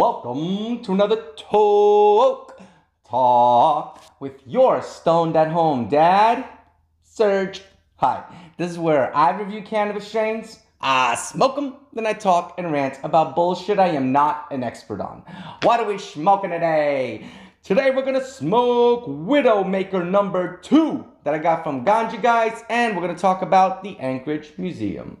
Welcome to another Toke Talk with your stoned at home dad, Serge. Hi, this is where I review cannabis strains, I smoke them, then I talk and rant about bullshit I am not an expert on. What are we smoking today? Today we're gonna smoke Widowmaker number two that I got from Ganja Guys, and we're gonna talk about the Anchorage Museum.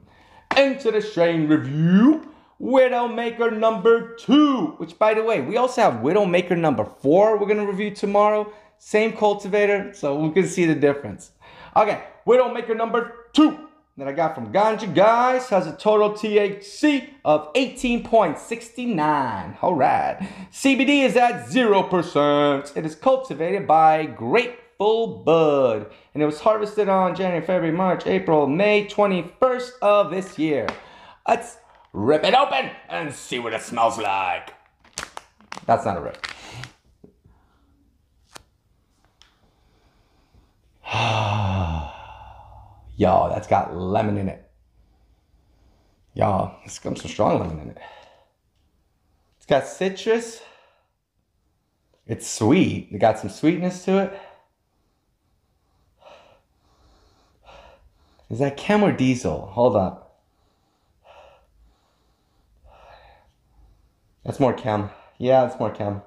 Into the strain review. Widowmaker number two, which by the way, we also have Widowmaker number four we're gonna review tomorrow. Same cultivator, so we can see the difference. Okay, Widowmaker number two that I got from Ganja Guys has a total THC of 18.69. All right. CBD is at 0%. It is cultivated by Grateful Bud. And it was harvested on January, February, March, April, May 21st of this year. Let's rip it open and see what it smells like. That's not a rip. Yo, that's got lemon in it. Y'all, it's got some strong lemon in it. It's got citrus. It's sweet. It got some sweetness to it. Is that chem or diesel? Hold on. That's more chem. Yeah, that's more chem.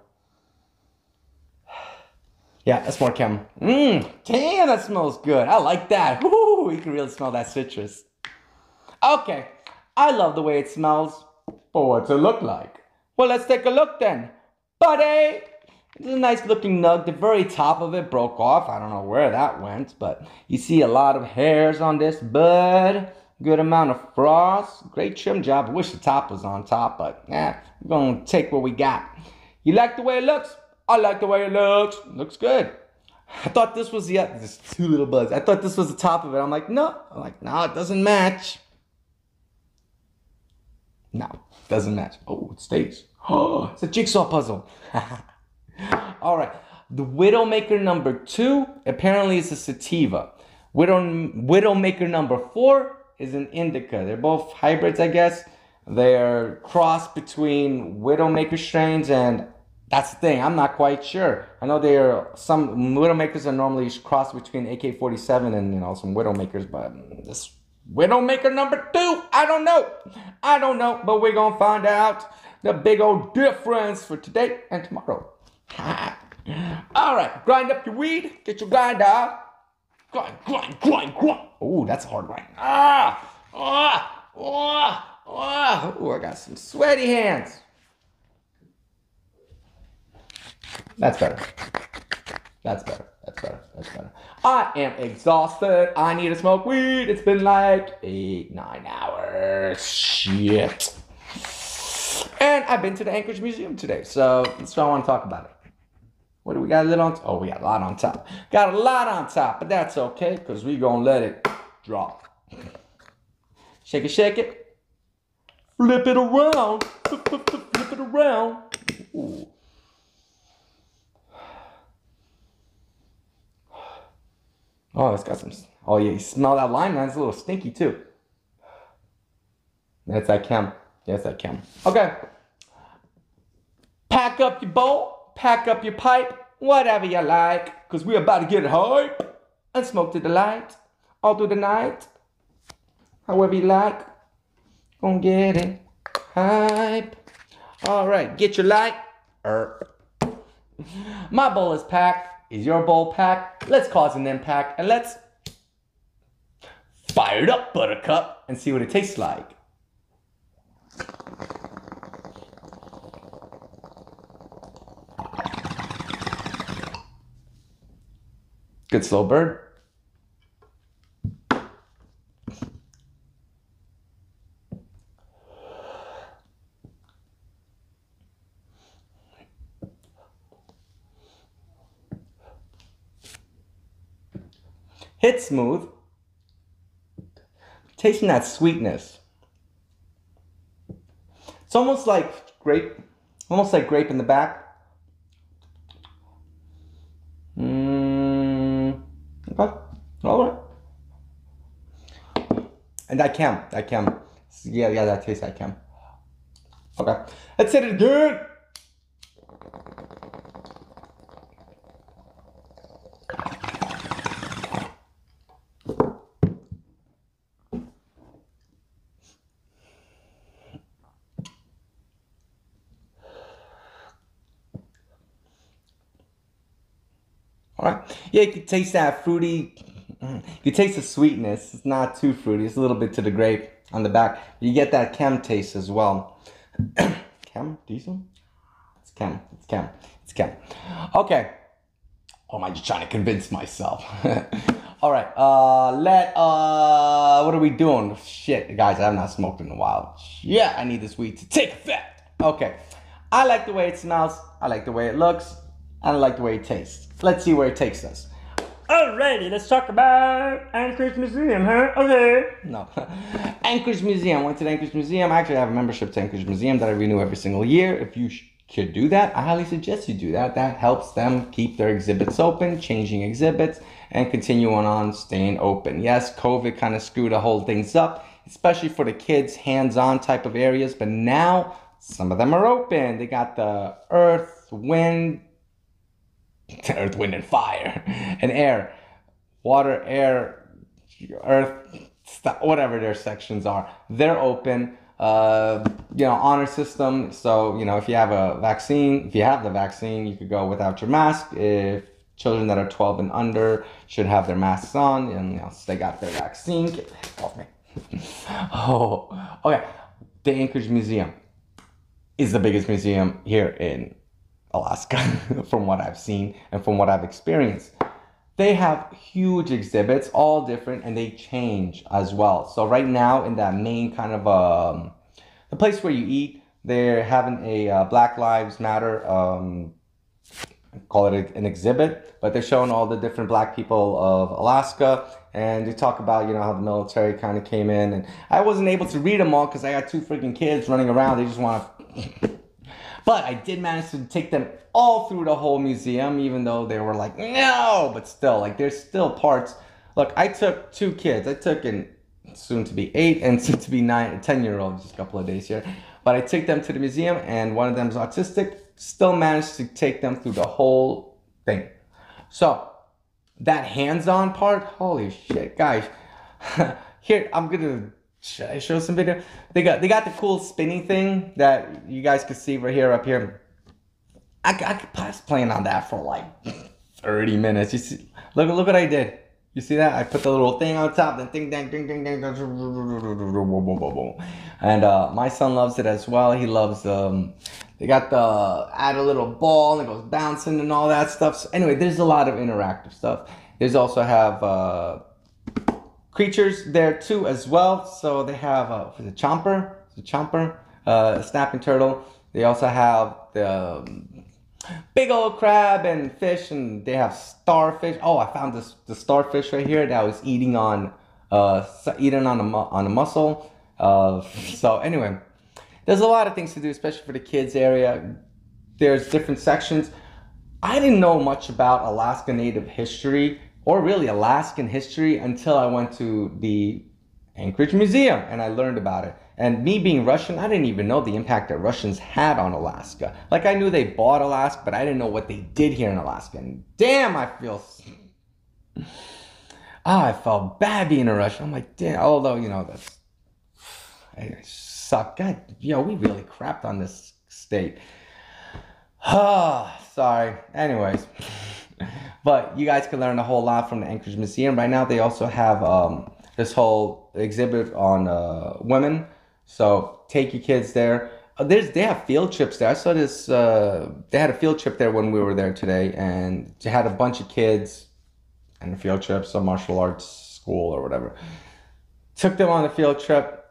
Yeah, that's more chem. Mmm, damn, that smells good. I like that. Woo, you can really smell that citrus. Okay, I love the way it smells. But what's it look like? Well, let's take a look then. Buddy! It's a nice looking nug. The very top of it broke off. I don't know where that went, but you see a lot of hairs on this bud. Good amount of frost. Great trim job. Wish the top was on top, but yeah, we're gonna take what we got. You like the way it looks? I like the way it looks. Looks good. I thought this was the there's two little buds. I thought this was the top of it. I'm like, no. I'm like, no, it doesn't match. No, it doesn't match. Oh, it stays. Oh, it's a jigsaw puzzle. All right. The Widowmaker number two apparently is a sativa. Widow Widowmaker number four is an indica. They're both hybrids, I guess. They're cross between Widowmaker strains and that's the thing. I'm not quite sure. I know there are some Widowmakers are normally crossed between AK-47 and you know some Widowmakers, but this Widowmaker number two, I don't know. I don't know, but we're gonna find out the big old difference for today and tomorrow. All right, grind up your weed, get your grind out. Grind, grind, grind, grind. Oh, that's a hard grind. Ah, ah, ah, ah. Oh, I got some sweaty hands. That's better. That's better. That's better. That's better. I am exhausted. I need to smoke weed. It's been like eight, nine hours. Shit. And I've been to the Anchorage Museum today, so that's why I want to talk about it. What do we got a little on? Oh, we got a lot on top. Got a lot on top, but that's okay because we gonna let it drop. Shake it, shake it. Flip it around. Flip, flip, flip, flip it around. Ooh. Oh, it's got some. Oh yeah, you smell that lime? That's a little stinky too. That's that chem. Yes, that chem. Okay. Pack up your bowl, pack up your pipe, whatever you like, because we're about to get hype and smoke to the light all through the night. However you like. Gonna get it hype. All right, get your light. Er. My bowl is packed. Is your bowl packed? Let's cause an impact and let's fire it up, Buttercup, and see what it tastes like. Good slow bird. hit smooth, tasting that sweetness. It's almost like grape, almost like grape in the back. Okay, all right. And that chem, that chem. Yeah, yeah, that tastes like chem. Okay, let's hit it again. All right. Yeah, you can taste that fruity. mm, You taste the sweetness. It's not too fruity. It's a little bit to the grape on the back. You get that chem taste as well. chem? Diesel? It's chem. It's chem. It's chem. Okay. Or am I just trying to convince myself? All right. Uh, let uh, what are we doing? Shit, guys, I have not smoked in a while. Yeah, I need this weed to take effect. Okay. I like the way it smells. I like the way it looks. And I like the way it tastes. Let's see where it takes us. Alrighty, let's talk about Anchorage Museum, huh? Okay. No. Anchorage Museum. Went to the Anchorage Museum. I actually have a membership to Anchorage Museum that I renew every single year. If you could do that, I highly suggest you do that. That helps them keep their exhibits open, changing exhibits, and continuing on staying open. Yes, COVID kind of screwed the whole things up, especially for the kids, hands-on type of areas. But now some of them are open. They got the earth, wind, earth, wind, and fire, and air, water, air, earth, whatever their sections are. They're open. Uh, you know, honor system. So you know, if you have a vaccine, if you have the vaccine, you could go without your mask. If children that are 12 and under should have their masks on, and you know, they got their vaccine. Off me. oh, okay. The Anchorage Museum is the biggest museum here in Alaska, from what I've seen and from what I've experienced. They have huge exhibits, all different, and they change as well. So right now, in that main kind of um, the place where you eat, they're having a uh, Black Lives Matter, um, call it an exhibit, but they're showing all the different Black people of Alaska, and they talk about you know how the military kind of came in, and I wasn't able to read them all because I got two freaking kids running around. They just want to. But I did manage to take them all through the whole museum, even though they were like, no, but still, like, there's still parts. Look, I took two kids. I took an soon to be eight and soon to be nine, 10 year old, just a couple of days here. But I took them to the museum, and one of them is autistic. Still managed to take them through the whole thing. So, that hands on part, holy shit, guys. Here, I'm gonna I show some video? They got they got the cool spinny thing that you guys can see right here up here. I, I could pass playing on that for like 30 minutes. You see, look look what I did. You see that? I put the little thing on top, then ding dang ding ding ding, and uh, my son loves it as well. He loves um, they got the add a little ball and it goes bouncing and all that stuff. So anyway, there's a lot of interactive stuff. There's also have uh, creatures there too as well. So they have uh, the chomper, the chomper, uh, snapping turtle. They also have the um, big old crab and fish, and they have starfish. Oh, I found this the starfish right here that was eating on uh eating on a on a mussel. Uh, so anyway, there's a lot of things to do, especially for the kids area. There's different sections. I didn't know much about Alaska Native history or really Alaskan history until I went to the Anchorage Museum and I learned about it. And me being Russian, I didn't even know the impact that Russians had on Alaska. Like I knew they bought Alaska, but I didn't know what they did here in Alaska. And damn, I feel ah, I felt bad being a Russian. I'm like, damn. Although you know that's I suck. God, yo, we really crapped on this state. Ah, sorry. Anyways, but you guys can learn a whole lot from the Anchorage Museum. Right now, they also have um, this whole exhibit on uh, women. So take your kids there. Uh, there's they have field trips there. I saw this. Uh, they had a field trip there when we were there today, and they had a bunch of kids and a field trip, some martial arts school or whatever. Took them on a field trip.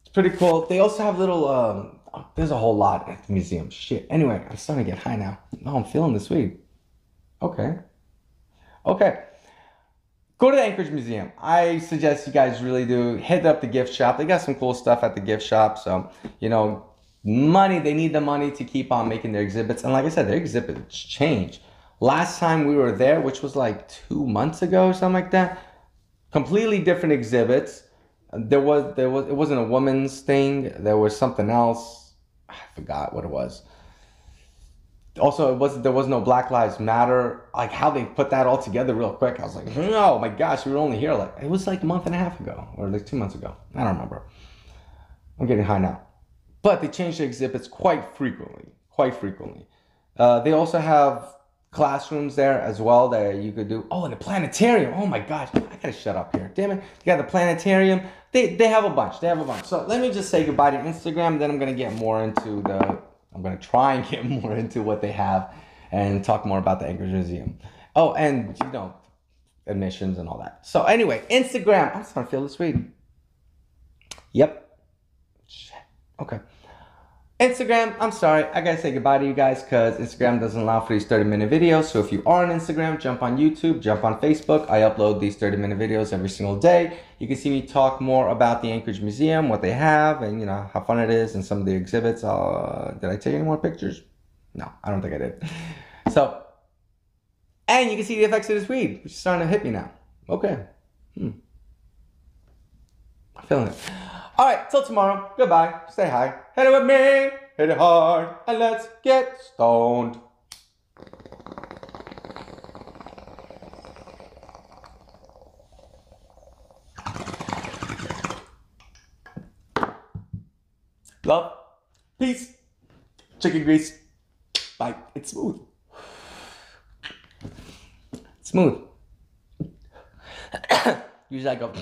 It's pretty cool. They also have little. Um, there's a whole lot at the museum. Shit. Anyway, I'm starting to get high now. Oh, I'm feeling this weed. Okay. Okay. Go to the Anchorage Museum. I suggest you guys really do hit up the gift shop. They got some cool stuff at the gift shop. So, you know, money, they need the money to keep on making their exhibits. And like I said, their exhibits change. Last time we were there, which was like two months ago or something like that, completely different exhibits. There was there was it wasn't a woman's thing. There was something else. I forgot what it was also it was there was no black lives matter like how they put that all together real quick i was like oh my gosh we were only here like it was like a month and a half ago or like two months ago i don't remember i'm getting high now but they change the exhibits quite frequently quite frequently uh, they also have classrooms there as well that you could do. Oh, and the planetarium. Oh my gosh, I gotta shut up here. Damn it. You got the planetarium. They they have a bunch. They have a bunch. So let me just say goodbye to Instagram. Then I'm gonna get more into the. I'm gonna try and get more into what they have, and talk more about the Anchorage Museum. Oh, and you know, admissions and all that. So anyway, Instagram. I'm starting to feel this weed. Yep. Shit. Okay. Instagram, I'm sorry, I gotta say goodbye to you guys because Instagram doesn't allow for these 30 minute videos. So if you are on Instagram, jump on YouTube, jump on Facebook. I upload these 30 minute videos every single day. You can see me talk more about the Anchorage Museum, what they have, and you know how fun it is, and some of the exhibits. Uh, did I take any more pictures? No, I don't think I did. So, and you can see the effects of this weed, which is starting to hit me now. Okay. Hmm. I'm feeling it. All right, till tomorrow. Goodbye. Stay high. Hit it with me. Hit it hard. And let's get stoned. Love. Peace. Chicken grease. Bye. It's smooth. Smooth. Usually I go.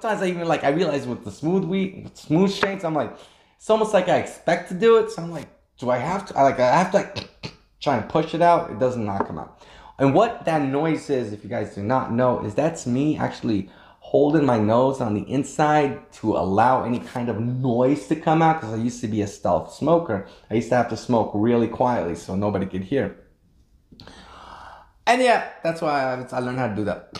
Sometimes I even like I realize with the smooth wheat, with smooth shakes, I'm like, it's almost like I expect to do it. So I'm like, do I have to? I like I have to like try and push it out. It does not not come out. And what that noise is, if you guys do not know, is that's me actually holding my nose on the inside to allow any kind of noise to come out. Because I used to be a stealth smoker. I used to have to smoke really quietly so nobody could hear. And yeah, that's why I learned how to do that.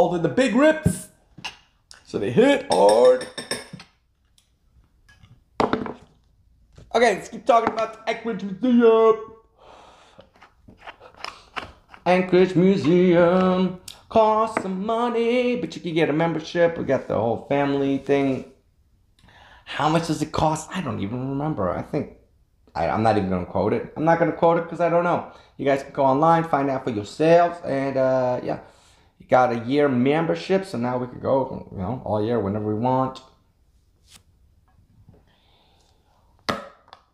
Holding the big rips. So they hit hard. Okay, let's keep talking about the Anchorage Museum. Anchorage Museum costs some money, but you can get a membership. We got the whole family thing. How much does it cost? I don't even remember. I think I, am not even gonna quote it. I'm not gonna quote it because I don't know. You guys can go online, find out for yourselves, and uh, yeah, you got a year membership, so now we can go, you know, all year whenever we want.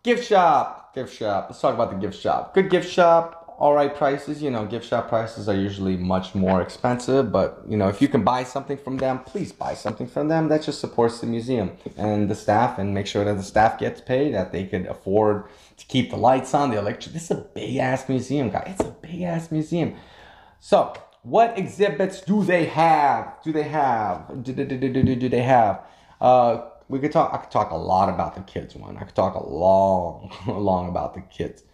Gift shop, gift shop. Let's talk about the gift shop. Good gift shop. All right prices. You know, gift shop prices are usually much more expensive, but you know, if you can buy something from them, please buy something from them. That just supports the museum and the staff, and make sure that the staff gets paid, that they can afford to keep the lights on, the electric. This is a big ass museum, guys. It's a big ass museum. So, what exhibits do they have? Do they have? Do, do, do, do, they have? Uh, we could talk. I could talk a lot about the kids one. I could talk a long, long about the kids.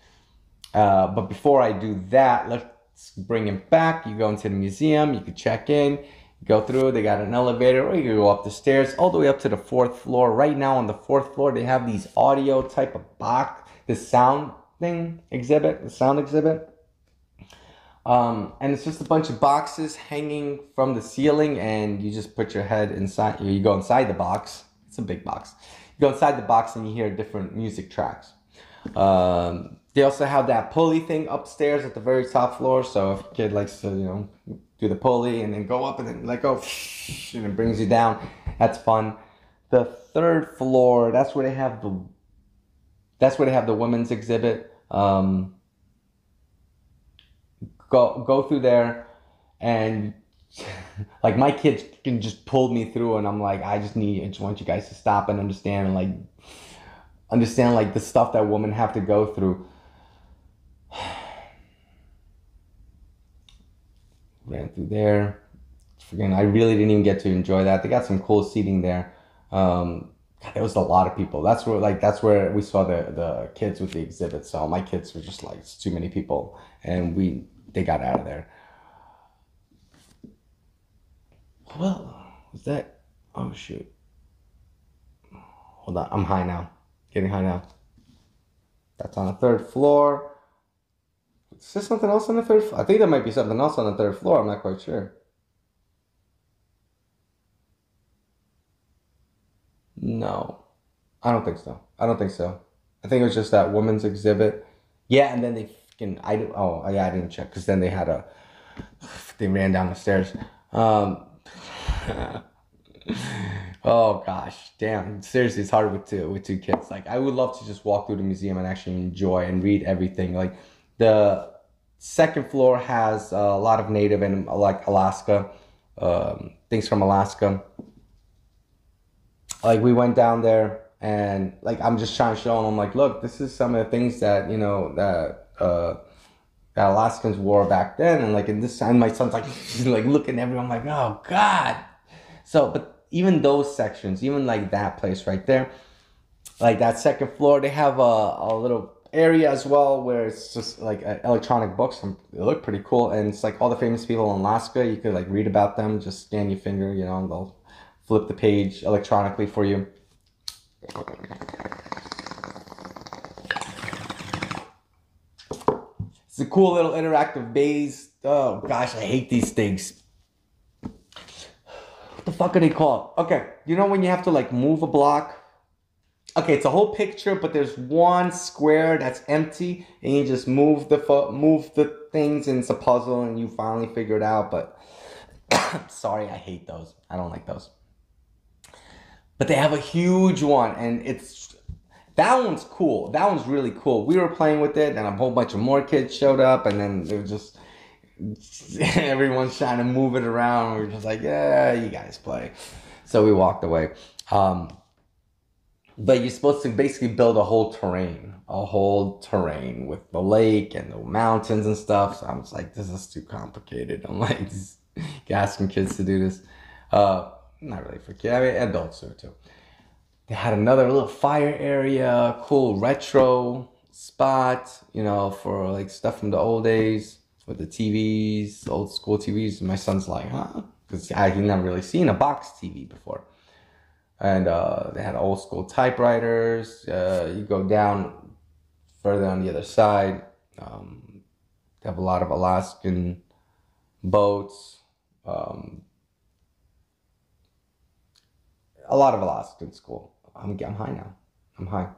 Uh, but before I do that, let's bring him back. You go into the museum. You can check in. Go through. They got an elevator, or you can go up the stairs all the way up to the fourth floor. Right now on the fourth floor, they have these audio type of box, the sound thing exhibit, the sound exhibit. Um, and it's just a bunch of boxes hanging from the ceiling, and you just put your head inside. You go inside the box. It's a big box. You go inside the box, and you hear different music tracks. Um, they also have that pulley thing upstairs at the very top floor. So if a kid likes to, you know, do the pulley and then go up and then let go, and it brings you down, that's fun. The third floor, that's where they have the, that's where they have the women's exhibit. Um, go go through there and like my kids can just pull me through and I'm like I just need I just want you guys to stop and understand and like understand like the stuff that women have to go through. Ran through there. Freaking, I really didn't even get to enjoy that. They got some cool seating there. Um, God, there was a lot of people. That's where like that's where we saw the the kids with the exhibit. So my kids were just like too many people, and we they got out of there. Well, was that? Oh shoot! Hold on, I'm high now. Getting high now. That's on the third floor. Is there something else on the third floor? I think there might be something else on the third floor. I'm not quite sure. No, I don't think so. I don't think so. I think it was just that woman's exhibit. Yeah, and then they I oh yeah I didn't check because then they had a they ran down the stairs. Um, oh gosh, damn! Seriously, it's hard with two with two kids. Like I would love to just walk through the museum and actually enjoy and read everything. Like the second floor has a lot of native and like Alaska um, things from Alaska. Like we went down there and like I'm just trying to show them like, look, this is some of the things that you know that. Uh, that Alaskans wore back then, and like in this, and my son's like, like looking everyone, like, oh god. So, but even those sections, even like that place right there, like that second floor, they have a, a little area as well where it's just like uh, electronic books they look pretty cool and it's like all the famous people in alaska you could like read about them just scan your finger you know and they'll flip the page electronically for you a cool little interactive maze oh gosh i hate these things what the fuck are they called okay you know when you have to like move a block okay, it's a whole picture, but there's one square that's empty, and you just move the move the things, and it's a puzzle, and you finally figure it out. But sorry, I hate those. I don't like those. But they have a huge one, and it's that one's cool. That one's really cool. We were playing with it, and a whole bunch of more kids showed up, and then they were just everyone's trying to move it around. We are just like, yeah, you guys play. So we walked away. Um, but you're supposed to basically build a whole terrain, a whole terrain with the lake and the mountains and stuff. So I'm just like, this is too complicated. I'm like, asking kids to do this. Uh, not really for kids. I mean, adults do too. They had another little fire area, cool retro spot, you know, for like stuff from the old days with the TVs, old school TVs. My son's like, huh? Because I had never really seen a box TV before and uh, they had old school typewriters. Uh, you go down further on the other side, um, they have a lot of Alaskan boats. Um, a lot of Alaskan school. I'm, I'm high now. I'm high.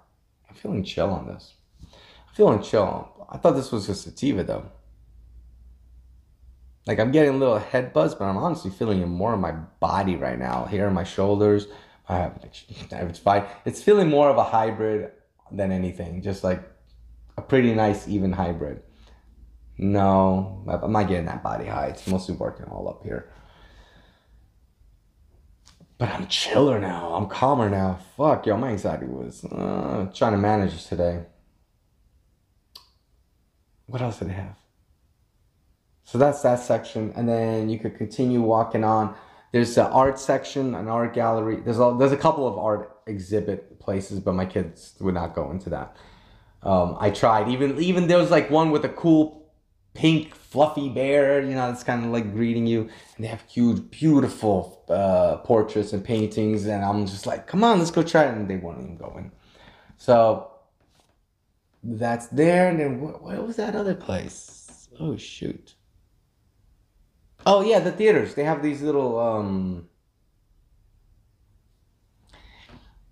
I'm feeling chill on this. I'm feeling chill. I thought this was just sativa though. Like I'm getting a little head buzz, but I'm honestly feeling it more in my body right now, here in my shoulders, have it's fine. It's feeling more of a hybrid than anything, just like a pretty nice even hybrid. No, I'm not getting that body high. It's mostly working all up here. But I'm chiller now. I'm calmer now. Fuck, yo, my anxiety was uh, trying to manage today. What else did they have? So that's that section, and then you could continue walking on there's an art section, an art gallery. There's a, there's a couple of art exhibit places, but my kids would not go into that. Um, I tried. Even even there was like one with a cool pink fluffy bear. You know, it's kind of like greeting you, and they have huge, beautiful uh, portraits and paintings. And I'm just like, come on, let's go try it. And they won't even go in. So that's there. And then what, was that other place? Oh shoot. Oh yeah, the theaters. They have these little um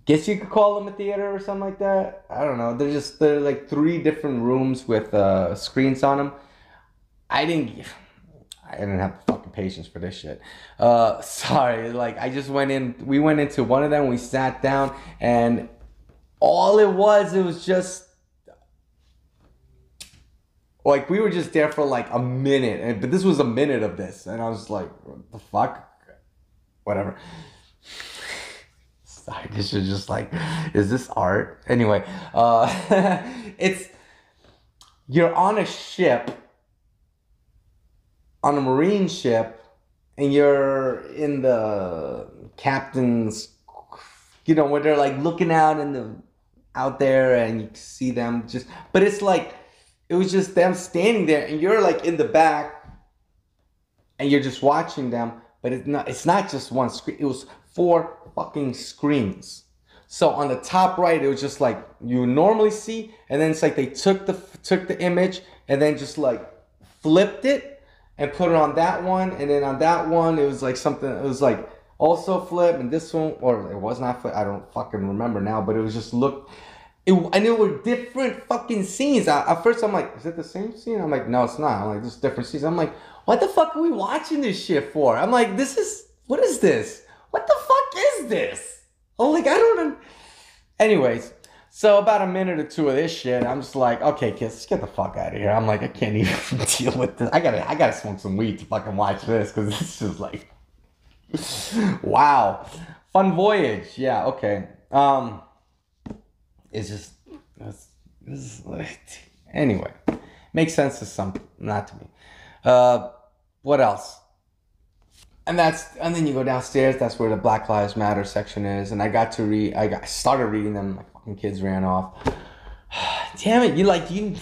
guess you could call them a theater or something like that. I don't know. They're just they're like three different rooms with uh screens on them. I didn't I didn't have fucking patience for this shit. Uh sorry, like I just went in we went into one of them, we sat down and all it was it was just like we were just there for like a minute, and but this was a minute of this, and I was like, the fuck, whatever. Sorry, this is just like, is this art? Anyway, uh, it's you're on a ship, on a marine ship, and you're in the captain's, you know, where they're like looking out in the out there, and you see them just, but it's like it was just them standing there, and you're like in the back, and you're just watching them. But it's not. It's not just one screen. It was four fucking screens. So on the top right, it was just like you normally see, and then it's like they took the took the image and then just like flipped it and put it on that one, and then on that one it was like something. It was like also flip, and this one or it was not flip. I don't fucking remember now, but it was just look It, and it were different fucking scenes. I, at first, I'm like, is it the same scene? I'm like, no, it's not. I'm like, this is different scenes. I'm like, what the fuck are we watching this shit for? I'm like, this is, what is this? What the fuck is this? I'm like, I don't. Anyways, so about a minute or two of this shit, I'm just like, okay, kids, get the fuck out of here. I'm like, I can't even deal with this. I gotta, I gotta smoke some weed to fucking watch this because it's just like, wow, fun voyage. Yeah, okay. Um, it's just, it's, it's like, anyway, makes sense to some, not to me. Uh, what else? and that's and then you go downstairs that's where the black lives matter section is and i got to read i got started reading them my kids ran off. Damn it you like you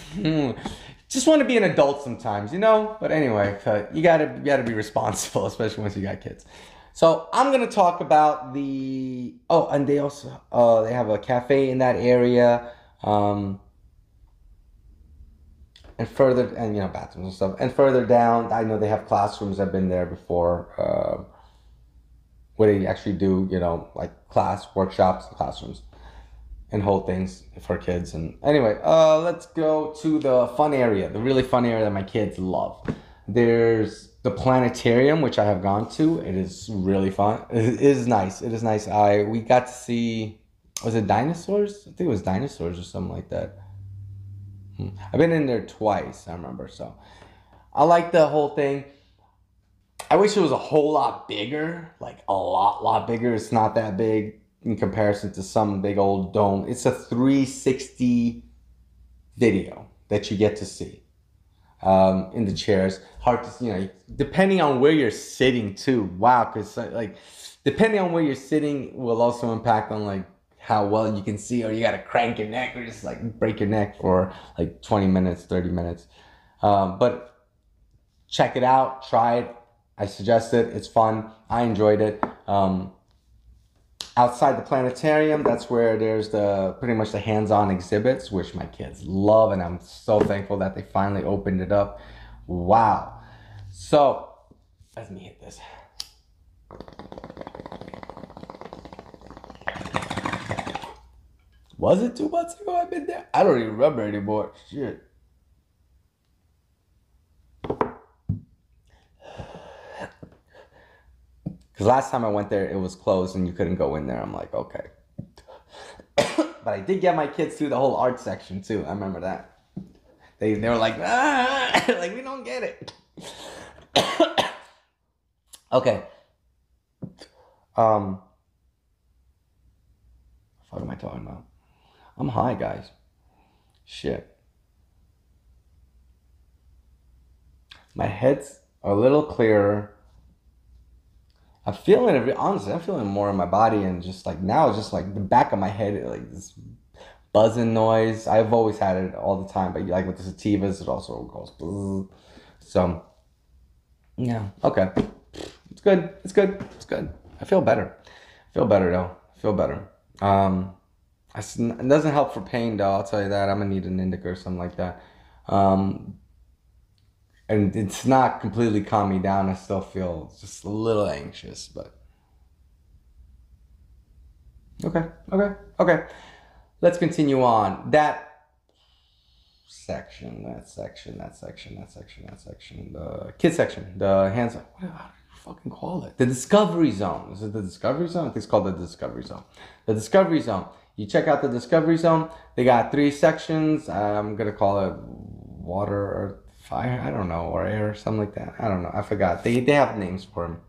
just want to be an adult sometimes you know? But anyway you gotta you gotta be responsible especially once you got kids. So i'm gonna talk about the oh and they also uh they have a cafe in that area um and further and you know bathrooms and stuff. And further down i know they have classrooms i've been there before uh, where they actually do you know like class workshops classrooms and hold things for kids. And anyway uh, let's go to the fun area the really fun area that my kids love. There's the planetarium which i have gone to. It is really fun. It is nice. It is nice. I we got to see was it dinosaurs? I think it was dinosaurs or something like that. I've been in there twice, I remember. So. I like the whole thing. I wish it was a whole lot bigger, like a lot, lot bigger. It's not that big in comparison to some big old dome. It's a 360 video that you get to see um, in the chairs. Hard to, you know, depending on where you're sitting too. Wow, because like depending on where you're sitting will also impact on like how well you can see, or you gotta crank your neck, or just like break your neck for like 20 minutes, 30 minutes. Um, but check it out, try it. I suggest it. It's fun. I enjoyed it. Um, outside the planetarium, that's where there's the pretty much the hands-on exhibits, which my kids love, and I'm so thankful that they finally opened it up. Wow. So let me hit this. Was it two months ago I've been there? I don't even remember anymore. Shit. Because last time I went there, it was closed and you couldn't go in there. I'm like, okay. but I did get my kids through the whole art section too. I remember that. They, they were like, ah! like, we don't get it. okay. Um, what am I talking about? I'm high, guys. Shit. My head's a little clearer. I'm feeling it. Honestly, I'm feeling more in my body, and just like now, it's just like the back of my head, like this buzzing noise. I've always had it all the time, but like with the sativas, it also goes. So, yeah, okay, it's good. It's good. It's good. I feel better. I feel better though. I feel better. Um, it doesn't help for pain though. I'll tell you that. I'm gonna need an indica or something like that. Um, and it's not completely calm me down. I still feel just a little anxious, but okay, okay, okay. Let's continue on. That section, that section, that section, that section, that section, the kid section, the hands. What do you fucking call it? The discovery zone. Is it the discovery zone? I think it's called the discovery zone. The discovery zone you check out the Discovery Zone. They got three sections. I'm gonna call it water or fire. I don't know, or air, or something like that. I don't know. I forgot. They they have names for them.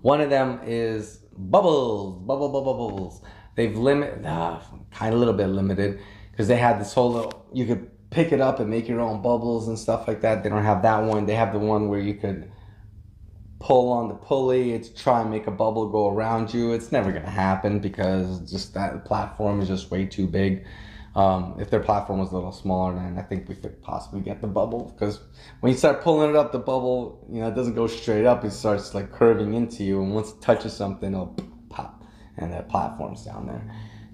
One of them is bubbles, bubble, bubble, bubbles. They've limited, uh, kind of a little bit limited, because they had this whole little. You could pick it up and make your own bubbles and stuff like that. They don't have that one. They have the one where you could pull on the pulley to try and make a bubble go around you. It's never going to happen because just that platform is just way too big. Um, if their platform was a little smaller, then I think we could possibly get the bubble because when you start pulling it up, the bubble, you know, it doesn't go straight up. It starts like curving into you, and once it touches something, it'll pop, and that platform's down there.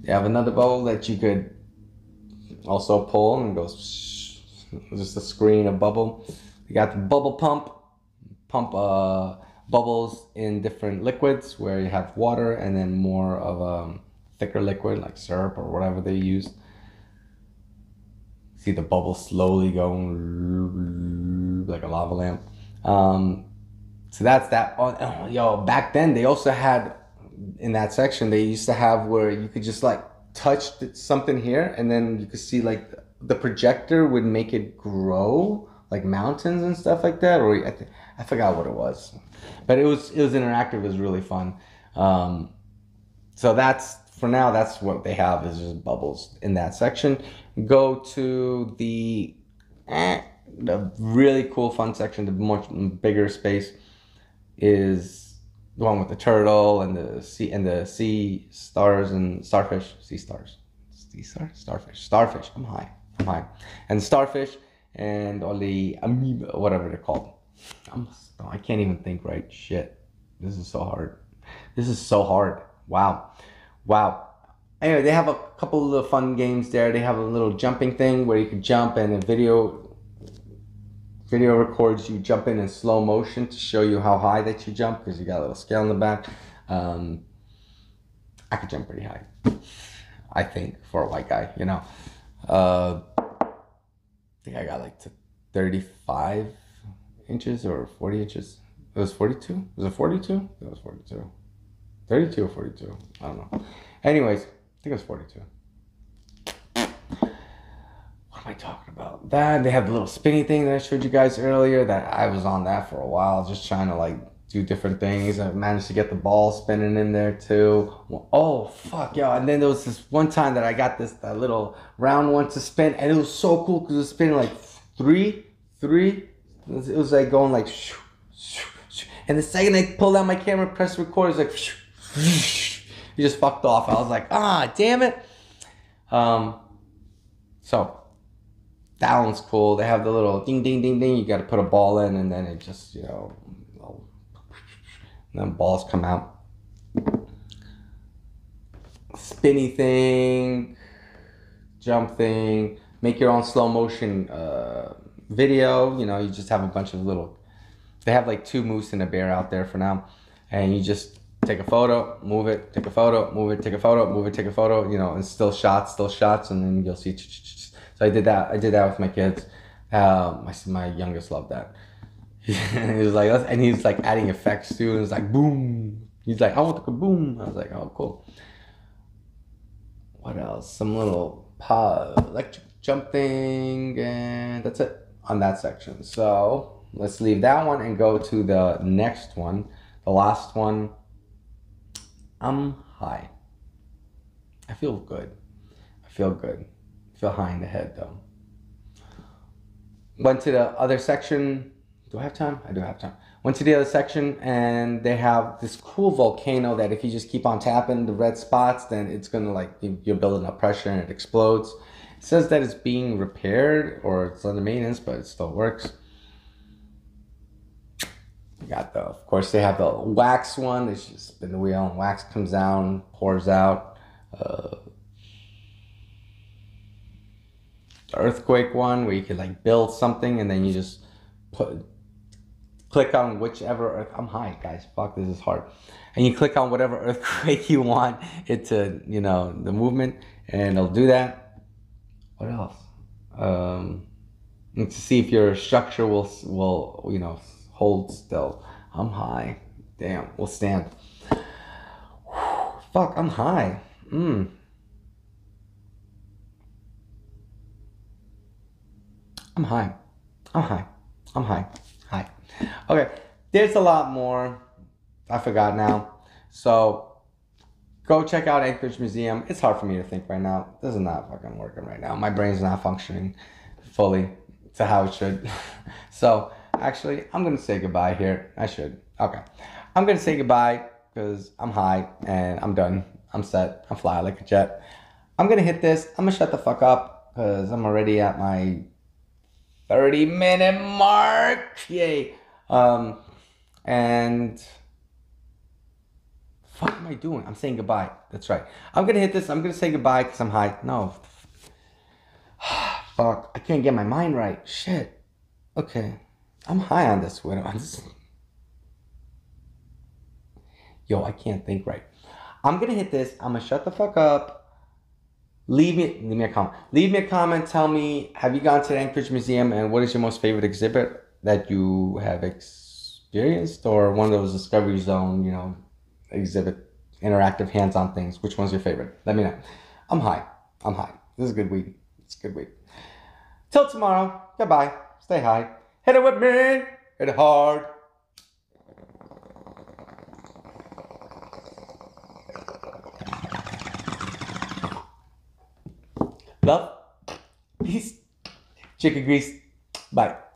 They have another bubble that you could also pull and goes just a screen of bubble. You got the bubble pump, pump uh, bubbles in different liquids where you have water and then more of a thicker liquid like syrup or whatever they use. See the bubble slowly going like a lava lamp. Um, so that's that. Oh, oh, yo, back then they also had in that section they used to have where you could just like touch something here and then you could see like the projector would make it grow like mountains and stuff like that or I, th- I forgot what it was but it was it was interactive it was really fun um, so that's for now that's what they have is just bubbles in that section go to the eh, the really cool fun section the much bigger space is the one with the turtle and the sea and the sea stars and starfish. Sea stars. Sea stars starfish. Starfish. I'm high. I'm high. And starfish and all the amoeba whatever they're called. I'm, i can't even think right. Shit. This is so hard. This is so hard. Wow. Wow anyway they have a couple of fun games there they have a little jumping thing where you can jump and a video video records you jumping in slow motion to show you how high that you jump because you got a little scale in the back. Um, I could jump pretty high, I think, for a white guy, you know. Uh, I think I got like to 35 inches or 40 inches. It was 42? Was it 42? It was 42. 32 or 42. I don't know. Anyways, think it was 42 what am I talking about? That they have the little spinny thing that I showed you guys earlier. That I was on that for a while, just trying to like do different things. I managed to get the ball spinning in there too. Oh fuck, yo! And then there was this one time that I got this that little round one to spin, and it was so cool because it was spinning like three, three. It was, it was like going like, shoo, shoo, shoo. and the second I pulled out my camera, press record, it's like, you just fucked off. I was like, ah, damn it. Um, so that one's cool. They have the little ding ding ding ding. You got to put a ball in, and then it just you know, then balls come out. Spinny thing, jump thing. Make your own slow motion uh, video. You know, you just have a bunch of little. They have like two moose and a bear out there for now, and you just take a photo, move it, take a photo, move it, take a photo, move it, take a photo. You know, and still shots, still shots, and then you'll see so I did that. I did that with my kids. Uh, my my youngest loved that. he was like, and he's like adding effects too. And it's like boom. He's like, I want the boom. I was like, oh cool. What else? Some little pa electric jump thing, and that's it on that section. So let's leave that one and go to the next one. The last one. I'm high. I feel good. I feel good feel high in the head though. Went to the other section. Do I have time? I do have time. Went to the other section and they have this cool volcano that if you just keep on tapping the red spots, then it's gonna like you're building up pressure and it explodes. It says that it's being repaired or it's under maintenance, but it still works. Got the, of course, they have the wax one. They just spin the wheel and wax comes down, pours out. Uh, earthquake one where you could like build something and then you just put click on whichever earth I'm high guys. Fuck this is hard. And you click on whatever earthquake you want it to you know the movement and it'll do that. What else? Um to see if your structure will will you know hold still I'm high damn we'll stand fuck I'm high mm I'm high. I'm high. I'm high. High. Okay. There's a lot more. I forgot now. So go check out Anchorage Museum. It's hard for me to think right now. This is not fucking working right now. My brain's not functioning fully to how it should. so actually, I'm gonna say goodbye here. I should. Okay. I'm gonna say goodbye because I'm high and I'm done. I'm set. I'm fly like a jet. I'm gonna hit this. I'm gonna shut the fuck up because I'm already at my 30 minute mark. Yay. Um, and fuck am I doing? I'm saying goodbye. That's right. I'm gonna hit this. I'm gonna say goodbye because I'm high. No. fuck. I can't get my mind right. Shit. Okay. I'm high on this one. Yo, I can't think right. I'm gonna hit this. I'm gonna shut the fuck up. Leave me leave me a comment. Leave me a comment. Tell me, have you gone to the Anchorage Museum and what is your most favorite exhibit that you have experienced or one of those Discovery Zone, you know, exhibit interactive hands-on things. Which one's your favorite? Let me know. I'm high. I'm high. This is a good weed. It's a good weed. Till tomorrow. Goodbye. Stay high. Hit it with me. Hit it hard. Love. Peace. Chicken grease. Bye.